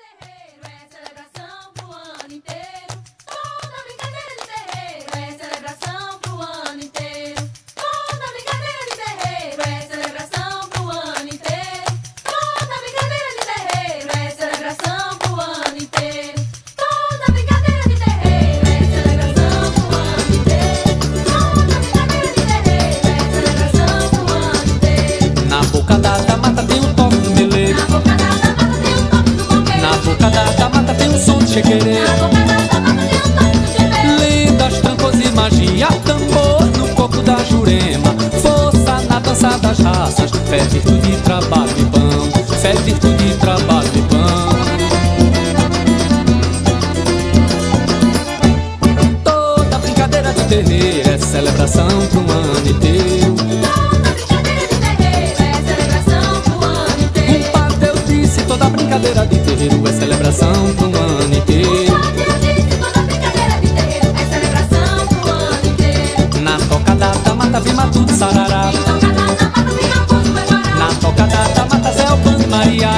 देते हैं nossas raças. Fé, virtude, trabalho e pão. Fé, virtude, trabalho e pão. Toda brincadeira de terreiro é celebração pro ano inteiro. Toda brincadeira de terreiro é celebração pro é ano inteiro. Um padre eu disse, toda brincadeira de terreiro é celebração pro ano inteiro. Vima tudo da mata, céu, Albano Maria.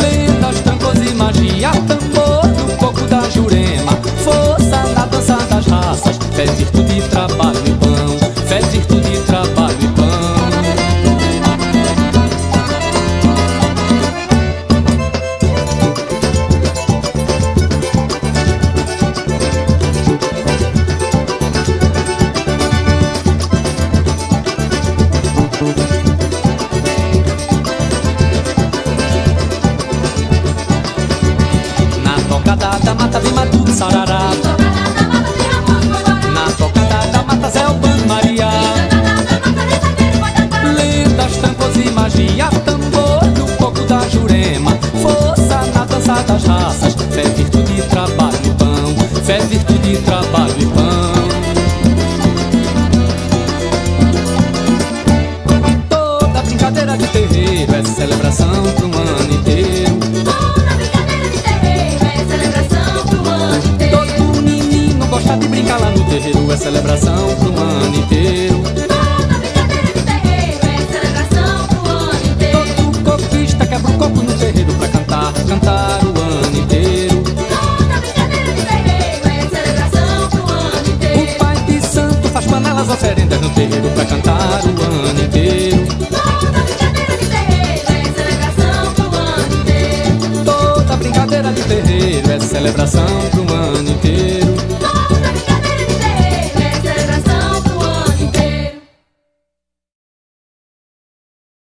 Lendas, trancos e magia, tambor do coco da jurema. Força da dança das raças, fé, virtude, trabalho e pão. Fé, virtude, mata vem matuto sarará. Na tocada da mata Zé Albano Maria. Lendas, tancos e magia, tambor do coco da Jurema. Força na dança das raças, fé, virtude e trabalho, pão. Fé, virtude e trabalho, celebração pro ano inteiro. Todo copista quebra o copo no terreiro pra cantar, cantar o ano inteiro. Toda brincadeira de terreiro é celebração pro ano inteiro. O pai de santo faz panelas oferendas no terreiro pra cantar o ano inteiro. Toda brincadeira de terreiro é celebração pro ano inteiro. Toda brincadeira de terreiro é celebração pro